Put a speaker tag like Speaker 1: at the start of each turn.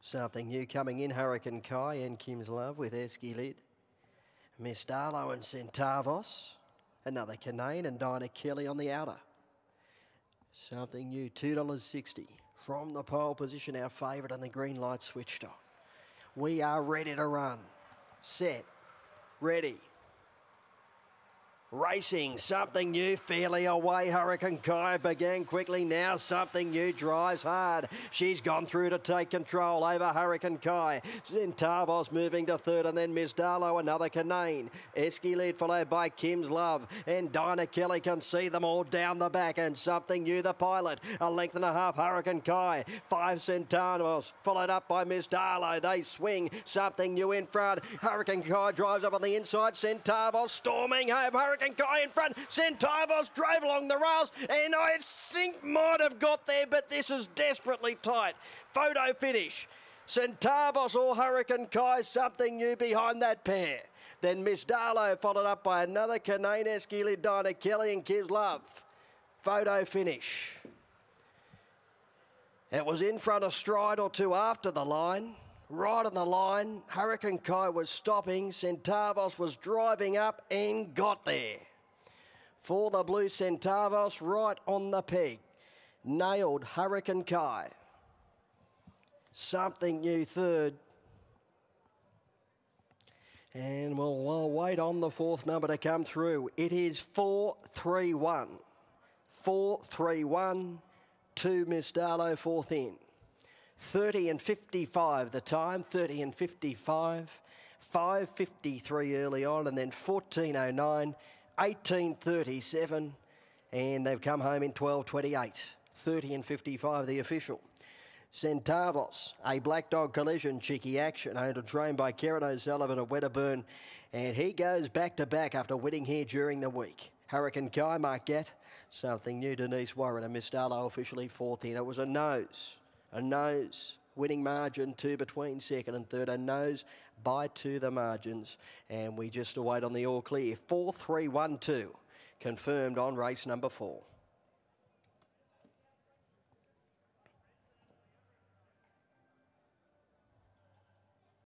Speaker 1: Something new coming in, Hurricane Kai and Kim's Love with Esky Lid. Miss Darlow and Centavos. Another Canane and Dinah Kelly on the outer. Something new, $2.60. From the pole position, our favourite and the green light switched on. We are ready to run. Set. Ready. Racing, something new, fairly away. Hurricane Kai began quickly. Now something new drives hard. She's gone through to take control over Hurricane Kai. Centavos moving to third, and then Miss Darlow, another Canane. Esky Lid followed by Kim's Love. And Dinah Kelly can see them all down the back. And something new, the pilot. A length and a half, Hurricane Kai. Five Centavos, followed up by Miss Darlow. They swing. Something new in front. Hurricane Kai drives up on the inside. Centavos storming home. Hurricane second guy in front. Centavos drove along the rails and I think might have got there, but this is desperately tight. Photo finish. Centavos or Hurricane Kai, something new behind that pair. Then Miss Darlow followed up by another Canane Esky Lid, Dinah Kelly and Kim's Love. Photo finish. It was in front a stride or two after the line right on the line. Hurricane Kai was stopping. Centavos was driving up and got there. For the blue Centavos, right on the peg. Nailed Hurricane Kai. Something new third. And we'll, we'll wait on the fourth number to come through. It is 431. 431. 2 Miss Darlow, fourth in. 30 and 55 the time, 30 and 55, 5.53 early on, and then 14.09, 18.37, and they've come home in 12.28, 30 and 55 the official. Centavos, a black dog collision, cheeky action, owned and trained by Karen O'Sullivan of Wedderburn, and he goes back to back after winning here during the week. Hurricane Mark Gatt, something new, Denise Warren, and Miss Darlow officially fourth in. It was a nose a nose winning margin two between second and third, a nose by two the margins. And we just await on the all clear. 4 3 1 2, confirmed on race number four.